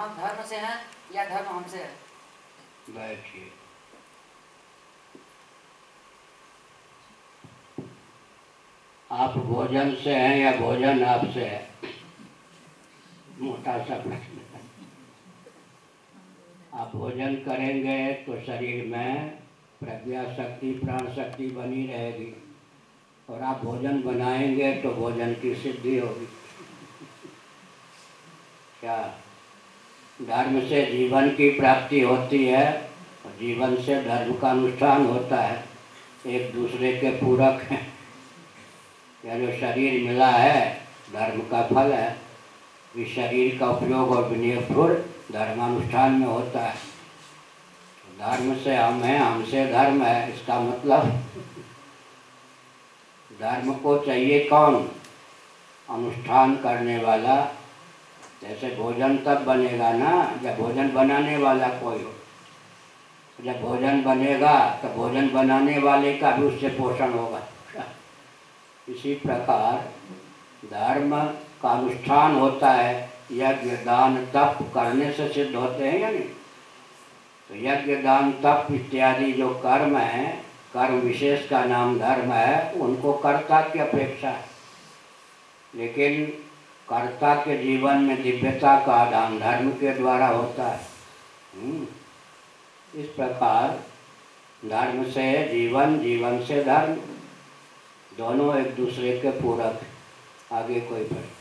हम धर्म से हैं या धर्म हमसे है? बैठिए आप भोजन से हैं या भोजन आपसे है? मोटा सा प्रश्न आप भोजन करेंगे तो शरीर में प्रज्ञा शक्ति, प्राण शक्ति बनी रहेगी। और आप भोजन बनाएँगे तो भोजन की सिद्धि होगी। क्या? धर्म से जीवन की प्राप्ति होती है, और जीवन से धर्म का अनुष्ठान होता है। एक दूसरे के पूरक हैं। यह जो शरीर मिला है, धर्म का फल है, इस शरीर का उपयोग और विनियोग धर्मानुष्ठान में होता है। धर्म से हम हैं, हमसे धर्म है, इसका मतलब धर्म को चाहिए कौन? अनुष्ठान करने वाला जैसे भोजन तब बनेगा ना, जब भोजन बनाने वाला कोई। हो जब भोजन बनेगा तो भोजन बनाने वाले का भी उससे पोषण होगा। इसी प्रकार धर्म का अनुष्ठान होता है, यज्ञ, दान, तप करने से सिद्ध होते हैं या नहीं? तो यज्ञ, दान, तप इत्यादि जो कर्म है, कर्म विशेष का नाम धर्म है, उनको कर्ता की अपेक्षा है। लेकिन कर्ता के जीवन में दिव्यता का आदान धर्म के द्वारा होता है हम्म। इस प्रकार धर्म से जीवन जीवन से धर्म, दोनों एक दूसरे के पूरक, आगे कोई प्रश्न